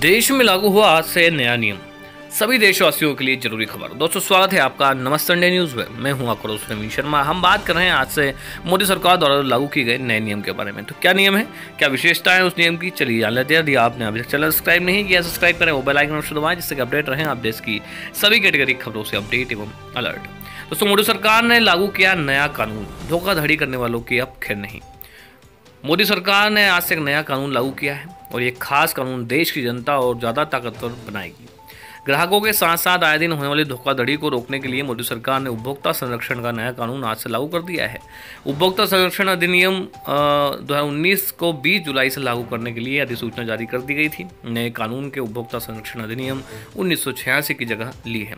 देश में लागू हुआ आज से नया नियम। सभी देशवासियों के लिए ज़रूरी खबर। दोस्तों, स्वागत है आपका नमस्ते इंडिया न्यूज़ में। मैं हूँ आक्रोश रवीन शर्मा। हम बात कर रहे हैं आज से मोदी सरकार द्वारा लागू किए गए नए नियम के बारे में। तो क्या नियम है? क्या विशेषता है उस नियम की? चलिए जान लेते हैं। यदि आपने अभी तक चैनल सब्सक्राइब नहीं किया, सब्सक्राइब करें मोबाइल आइकन ऑप्शन दबाएँ, जिससे अपडेट रहें आप देश की सभी कैटेगरी खबरों से अपडेट एवं अलर्ट। दोस्तों, मोदी सरकार ने लागू किया नया कानून। धोखाधड़ी करने वालों की अब खैर नहीं। मोदी सरकार ने आज से एक नया कानून लागू किया है। और ये खास कानून देश की जनता और ज़्यादा ताकतवर बनाएगी। ग्राहकों के साथ साथ आए दिन होने वाली धोखाधड़ी को रोकने के लिए मोदी सरकार ने उपभोक्ता संरक्षण का नया कानून आज से लागू कर दिया है। उपभोक्ता संरक्षण अधिनियम दो हज़ार उन्नीस को 20 जुलाई से लागू करने के लिए अधिसूचना जारी कर दी गई थी। नए कानून के उपभोक्ता संरक्षण अधिनियम उन्नीस सौ छियासी की जगह ली है।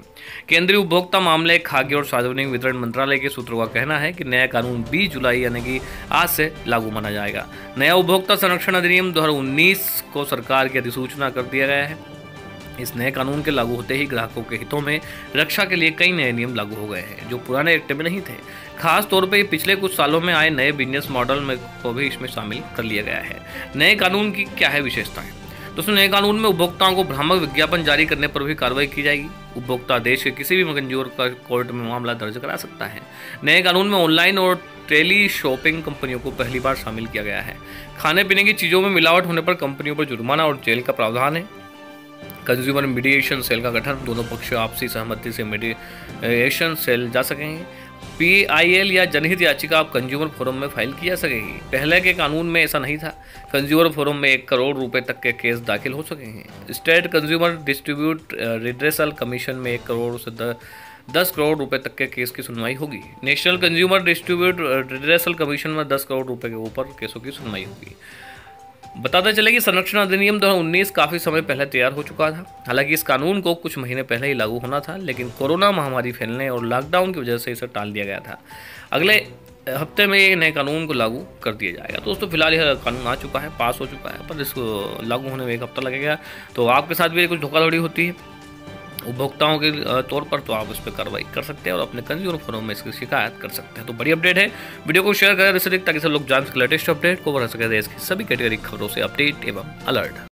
केंद्रीय उपभोक्ता मामले, खाद्य और सार्वजनिक वितरण मंत्रालय के सूत्रों का कहना है कि नया कानून बीस जुलाई यानी कि आज से लागू माना जाएगा। नया उपभोक्ता संरक्षण अधिनियम दो हज़ार उन्नीस को सरकार की अधिसूचना कर दिया गया है। इस नए कानून के लागू होते ही ग्राहकों के हितों में रक्षा के लिए कई नए नियम लागू हो गए हैं, जो पुराने एक्ट में नहीं थे। खास तौर पे पिछले कुछ सालों में आए नए बिज़नेस मॉडल में को भी इसमें शामिल कर लिया गया है। नए कानून की क्या है विशेषताएँ? दोस्तों, नए कानून में उपभोक्ताओं को भ्रामक विज्ञापन जारी करने पर भी कार्रवाई की जाएगी। उपभोक्ता देश के किसी भी मंजूर का कोर्ट में मामला दर्ज करा सकता है। नए कानून में ऑनलाइन और टेली शॉपिंग कंपनियों को पहली बार शामिल किया गया है। खाने पीने की चीज़ों में मिलावट होने पर कंपनियों पर जुर्माना और जेल का प्रावधान है। कंज्यूमर मीडिएशन सेल का गठन, दोनों पक्ष आपसी सहमति से मीडिएशन सेल जा सकेंगे। पीआईएल या जनहित याचिका आप कंज्यूमर फोरम में फ़ाइल की जा सकेगी। पहले के कानून में ऐसा नहीं था। कंज्यूमर फोरम में एक करोड़ रुपए तक के केस दाखिल हो सकेंगे। State consumer distribute redressal commission में एक करोड़ से दस करोड़ रुपए तक के केस की सुनवाई होगी। National consumer distribute redressal commission में दस करोड़ रुपए के ऊपर केसों की सुनवाई होगी। बताते चले कि संरक्षण अधिनियम दो उन्नीस काफ़ी समय पहले तैयार हो चुका था। हालाँकि इस कानून को कुछ महीने पहले ही लागू होना था, लेकिन कोरोना महामारी फैलने और लॉकडाउन की वजह से इसे टाल दिया गया था। अगले हफ़्ते में ये नए कानून को लागू कर दिया जाएगा। तो दोस्तों, फ़िलहाल यह कानून आ चुका है, पास हो चुका है, पर इसको लागू होने में एक हफ़्ता लगेगा। तो आपके साथ भी कुछ धोखाधड़ी होती है। उपभोक्ताओं के तौर पर तो आप इस पर कार्रवाई कर सकते हैं और अपने कंज्यूमर फोरम में इसकी शिकायत कर सकते हैं। तो बड़ी अपडेट है। वीडियो को शेयर करें ताकि सब लोग जान सके लेटेस्ट अपडेट को बढ़ा सके देश की सभी कैटेगरी खबरों से अपडेट एवं अलर्ट।